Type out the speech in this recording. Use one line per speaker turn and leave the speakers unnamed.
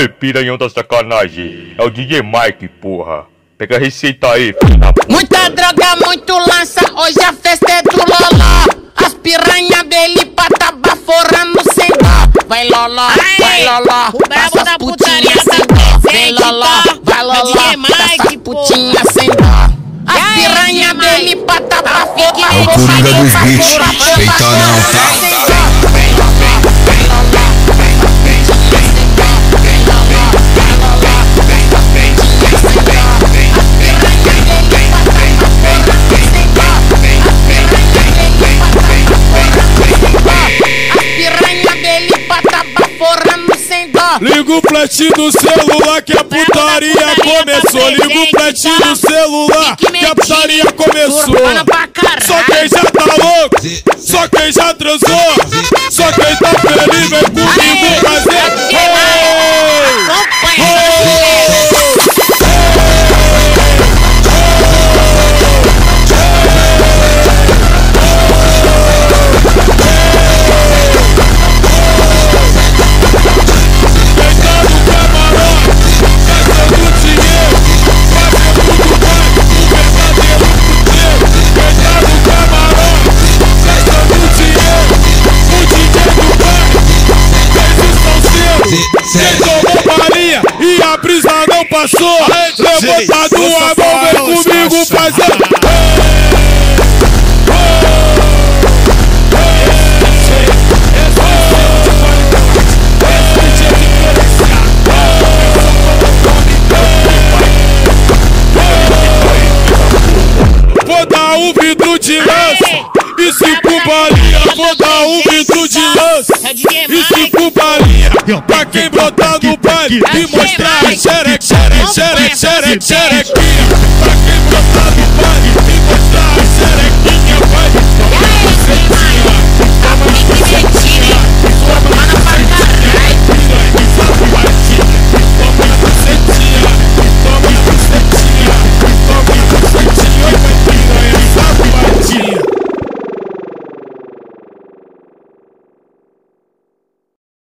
Aí, piranhão da sacanagem. É o DJ Mike, porra. Pega a receita aí, filho da puta.
Muita droga, muito lança, hoje a festa é do Loló. As piranha dele pra tá baforando sem dó. Vai Loló, vai Loló,
o brabo
passa
da
as putinha
putaria
sem
tá
dó. Vem Loló,
tá?
vai Loló, passa as
Mike,
putinha sem dó. As piranha dele pra tá baforando
É o
Coringa dos hits, respeita não, tá?
Liga o flash do celular que a putaria começou. Liga o flash do celular que a putaria começou. Só quem já tá louco, só quem já transou, só quem tá feliz vem comigo fazer. Quem tomou balinha e a brisa não passou, levanta a tua mão, vem comigo fazer. Vou dar um vidro de lança e cinco balinhas. Vou dar um vidro de lança
É o DJ
e cinco balinhas. Pra quem brotar no baile e mostrar xereque, xereque, xereque, xerequinha. Pra quem brotar no baile